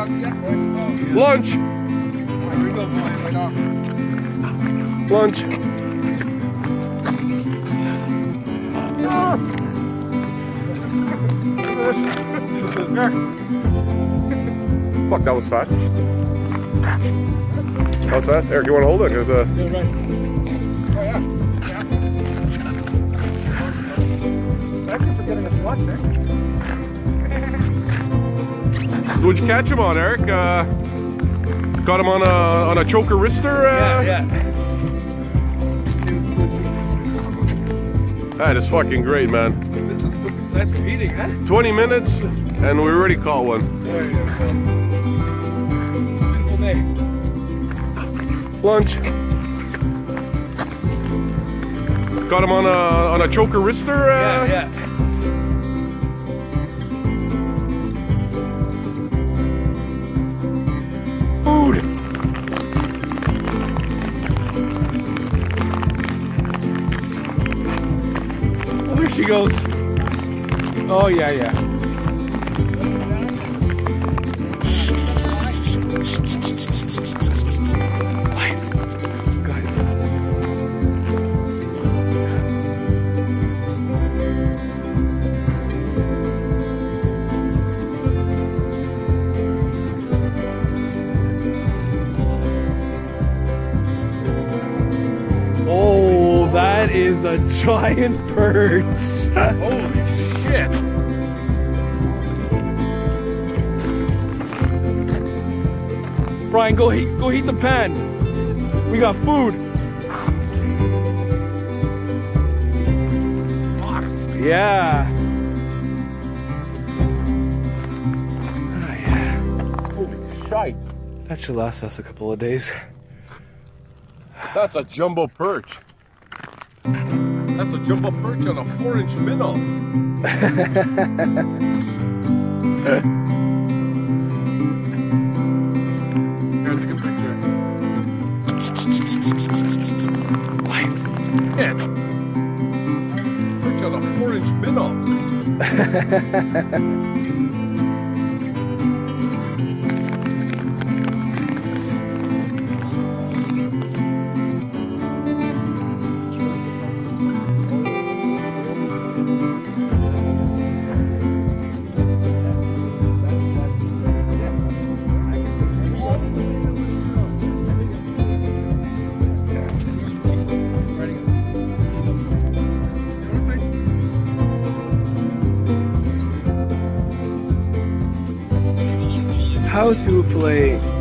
Lunch. Lunch. Fuck, that was fast. That was fast. Eric, you want to hold it? 'Cause, uh, Thank you for getting us lunch? So what'd you catch him on, Eric? Uh, got him on a on a choker wrister. Uh, yeah. That is fucking great, man. This for eating, huh? 20 minutes, and we already caught one. There you go. Beautiful day. Lunch. Got him on a on a choker wrister. Uh, Yeah, yeah. She goes. Oh, yeah, yeah. Quiet. That is a giant perch. Holy shit. Brian, go heat, go heat the pan. We got food. Yeah. Ah, yeah. Holy shite. That should last us a couple of days. That's a jumbo perch. That's a jumbo perch on a four inch minnow. Here's a good picture. Quiet. Yeah. Perch on a four inch minnow. How to play